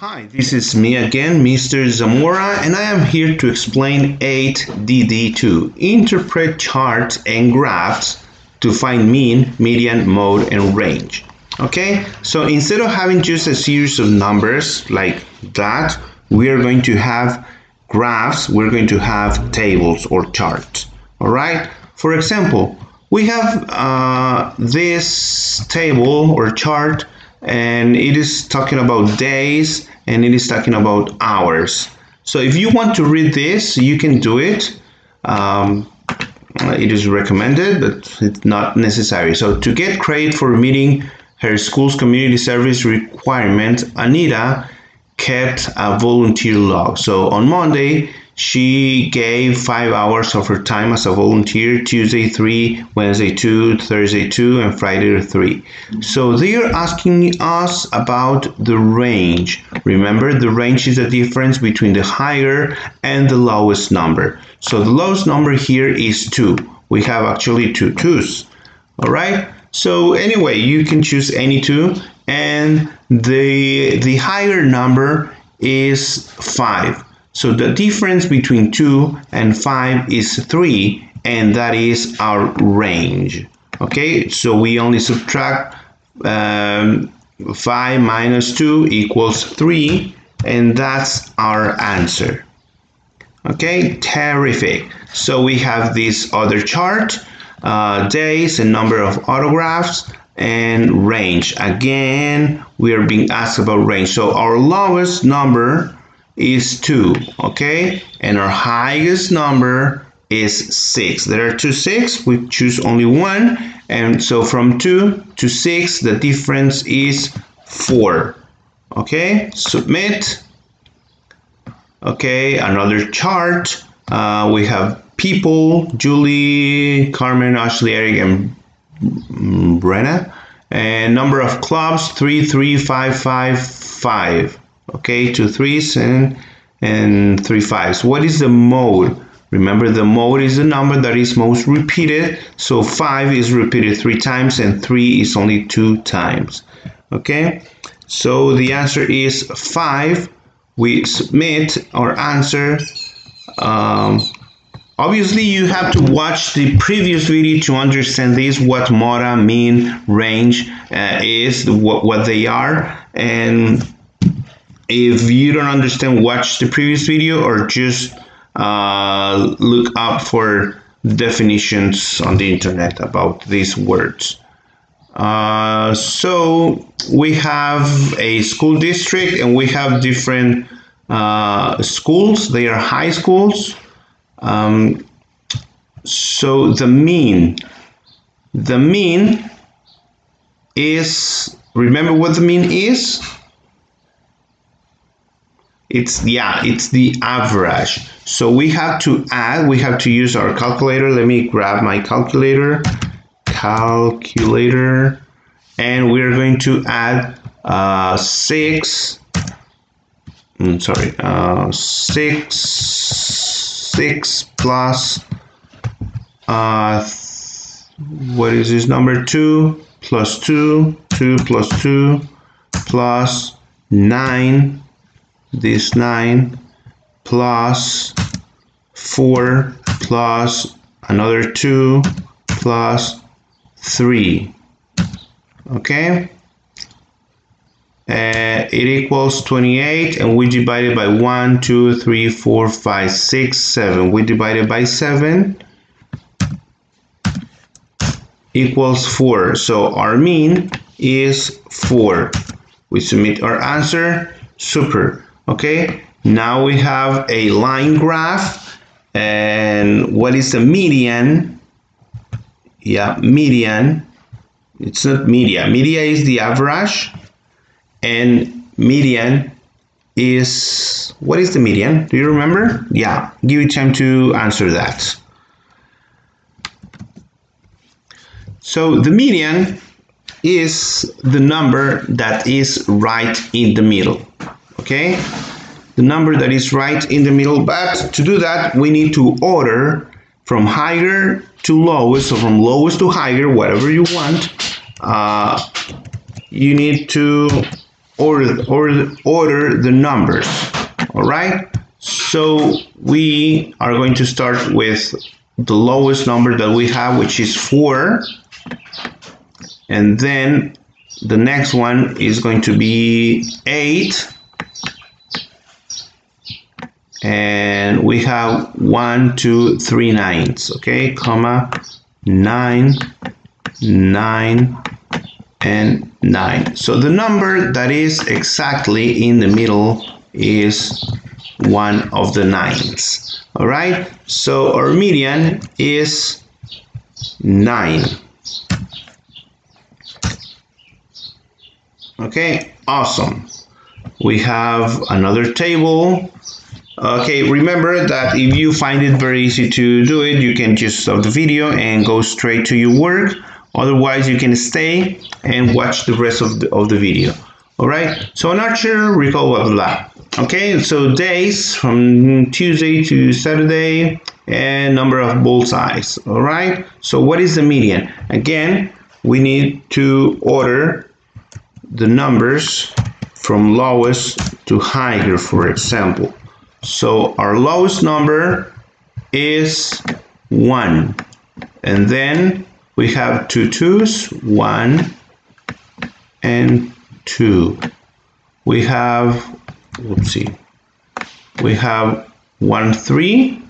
Hi, this is me again, Mr. Zamora, and I am here to explain 8DD2. Interpret charts and graphs to find mean, median, mode, and range. Okay, so instead of having just a series of numbers like that, we are going to have graphs, we're going to have tables or charts. All right, for example, we have uh, this table or chart and it is talking about days and it is talking about hours. So if you want to read this, you can do it. Um, it is recommended, but it's not necessary. So to get credit for meeting her school's community service requirement, Anita kept a volunteer log. So on Monday, she gave five hours of her time as a volunteer Tuesday 3, Wednesday 2, Thursday 2, and Friday 3. So they are asking us about the range. Remember, the range is the difference between the higher and the lowest number. So the lowest number here is 2. We have actually two twos. All right. So anyway, you can choose any two, and the the higher number is 5. So the difference between 2 and 5 is 3 and that is our range. Okay, so we only subtract um, 5 minus 2 equals 3 and that's our answer. Okay, terrific. So we have this other chart, uh, days and number of autographs and range. Again, we are being asked about range. So our lowest number is 2, okay? And our highest number is 6. There are two 6, we choose only one, and so from 2 to 6, the difference is 4. Okay, submit. Okay, another chart. Uh, we have people, Julie, Carmen, Ashley, Eric, and Brenna. And number of clubs, 3, 3, 5, 5, 5 okay two threes and and three fives. What is the mode? Remember the mode is the number that is most repeated. So five is repeated three times and three is only two times. Okay? So the answer is five. We submit our answer. Um, obviously you have to watch the previous video to understand this what mode mean range uh, is what, what they are. And if you don't understand, watch the previous video or just uh, look up for definitions on the internet about these words. Uh, so we have a school district and we have different uh, schools. They are high schools. Um, so the mean, the mean is, remember what the mean is? It's yeah it's the average. So we have to add we have to use our calculator. Let me grab my calculator calculator. And we're going to add uh, six I'm mm, sorry uh, six six plus uh, what is this number? Two plus two two plus two plus nine this 9 plus 4 plus another 2 plus 3 okay? Uh, it equals 28 and we divide it by 1 2 3 4 5 6 7 we divide it by 7 equals 4 so our mean is 4 we submit our answer super okay now we have a line graph and what is the median? Yeah median. It's not media. Media is the average and median is what is the median? Do you remember? Yeah give you time to answer that. So the median is the number that is right in the middle okay the number that is right in the middle but to do that we need to order from higher to lowest so from lowest to higher whatever you want uh, you need to order, order, order the numbers. All right. So we are going to start with the lowest number that we have, which is 4. And then the next one is going to be 8. And we have one, two, three nines, okay, comma, 9, 9, and 9. So the number that is exactly in the middle is one of the nines. All right, so our median is 9. Okay, awesome. We have another table. Okay, remember that if you find it very easy to do it, you can just stop the video and go straight to your work. Otherwise, you can stay and watch the rest of the, of the video. All right, so an archer, recall blah, blah. Okay, so days from Tuesday to Saturday and number of bullseyes. All right, so what is the median? Again, we need to order the numbers from lowest to higher, for example. So our lowest number is 1. And then we have two twos, 1 and 2. We have, whoopsie, we have 1, 3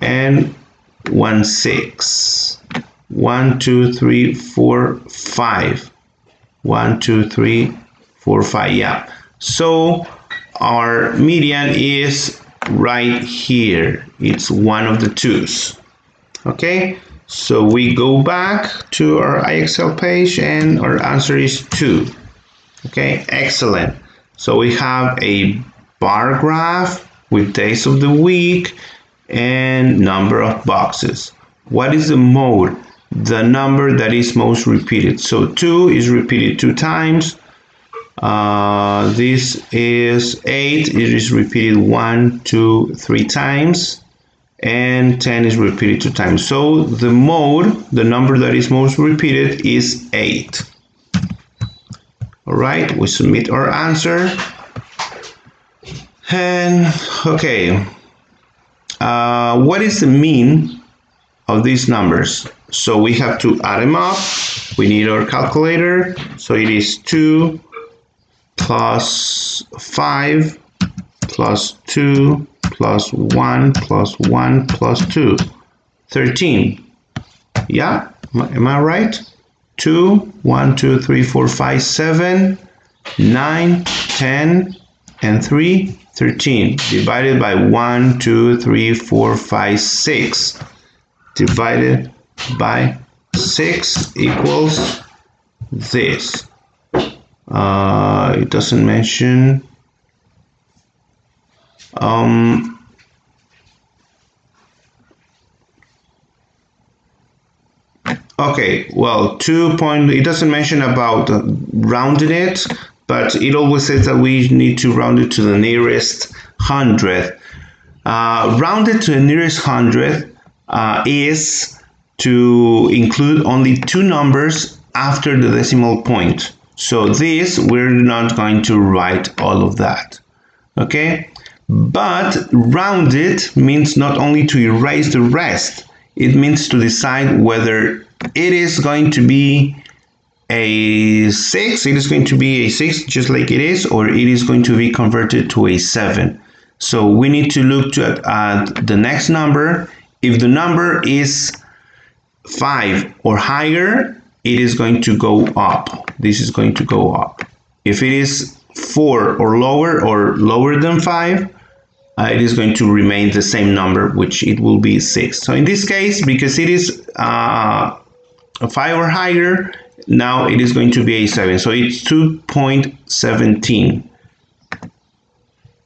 and 1, 6. 1, 2, 3, 4, 5. 1, 2, 3, 4, 5. Yeah. So our median is right here. It's one of the twos. Okay. So we go back to our IXL page and our answer is 2. Okay, excellent. So we have a bar graph with days of the week and number of boxes. What is the mode? The number that is most repeated. So 2 is repeated two times. Uh, this is 8. It is repeated one, two, three times and 10 is repeated two times. So the mode, the number that is most repeated is 8. All right, we submit our answer. And okay, uh, what is the mean of these numbers? So we have to add them up. We need our calculator. So it is 2 plus 5 plus 2 plus 1 plus 1 plus 2. 13. Yeah, am I right? 2, 1, 2, 3, 4, 5, 7, 9, 10, and 3, 13. Divided by 1, 2, 3, 4, 5, 6. Divided by 6 equals this. Uh, it doesn't mention um, okay, well, two point, it doesn't mention about rounding it, but it always says that we need to round it to the nearest hundredth. Uh, rounded to the nearest hundredth uh, is to include only two numbers after the decimal point. So this, we're not going to write all of that. Okay, but rounded means not only to erase the rest, it means to decide whether it is going to be a 6, it is going to be a 6 just like it is, or it is going to be converted to a 7. So we need to look to, at the next number. If the number is 5 or higher, it is going to go up. This is going to go up. If it is 4 or lower or lower than 5, uh, it is going to remain the same number, which it will be 6. So in this case, because it is uh, a 5 or higher, now it is going to be a 7. So it's 2.17.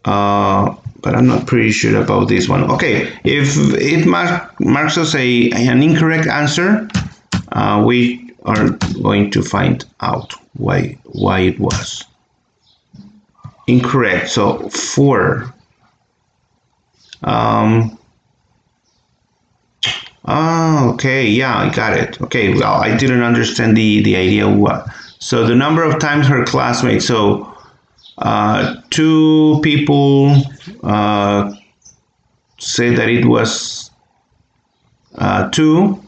Uh, but I'm not pretty sure about this one. Okay, if it mark, marks us a, an incorrect answer, uh, we are going to find out why why it was incorrect. So 4 um, Oh, okay, yeah, I got it. Okay, well, I didn't understand the, the idea what. So the number of times her classmates, so uh, two people uh, say that it was uh, two,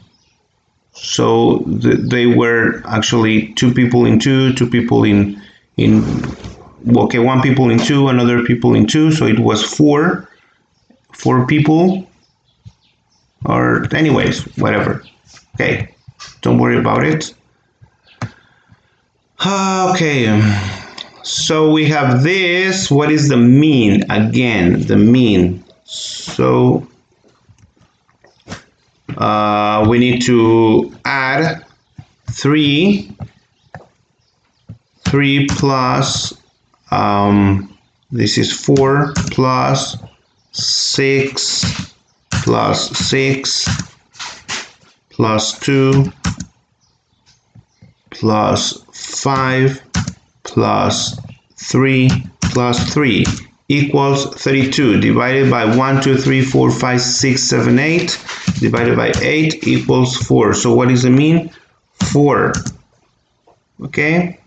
so th they were actually two people in two, two people in, in, okay, one people in two, another people in two, so it was four, four people or anyways whatever. Okay don't worry about it. Okay um, so we have this. What is the mean? Again the mean. So uh, we need to add 3 3 plus um, this is 4 plus 6 plus 6 plus 2 plus 5 plus 3 plus 3 equals 32 divided by 1 2 3 4 5 6 7 8 divided by 8 equals 4 so what does it mean? 4 okay?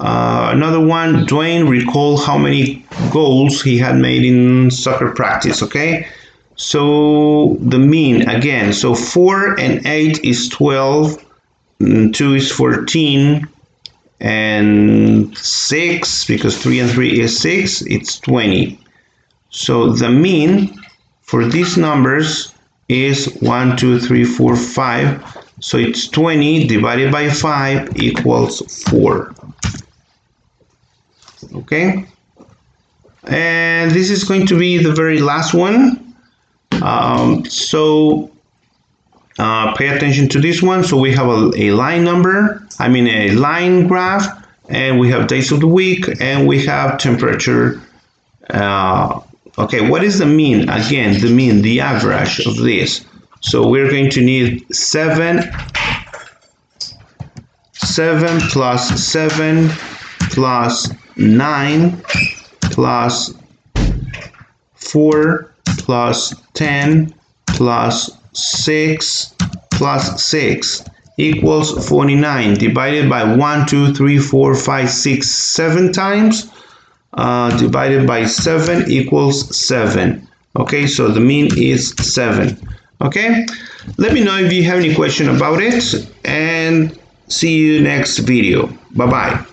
Uh, another one Dwayne recall how many goals he had made in soccer practice okay? So the mean again, so 4 and 8 is 12, 2 is 14, and 6, because 3 and 3 is 6, it's 20. So the mean for these numbers is 1, 2, 3, 4, 5. So it's 20 divided by 5 equals 4. Okay? And this is going to be the very last one. Um, so uh, pay attention to this one. So we have a, a line number, I mean a line graph, and we have days of the week, and we have temperature. Uh, okay, what is the mean? Again, the mean, the average of this. So we're going to need 7, 7 plus 7 plus 9 plus 4 plus 10 plus 6 plus 6 equals 49 divided by 1 2 3 4 5 6 7 times uh, divided by 7 equals 7 okay so the mean is 7 okay let me know if you have any question about it and see you next video. Bye bye